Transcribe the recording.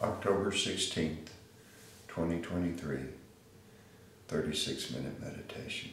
October 16th, 2023, 36 minute meditation.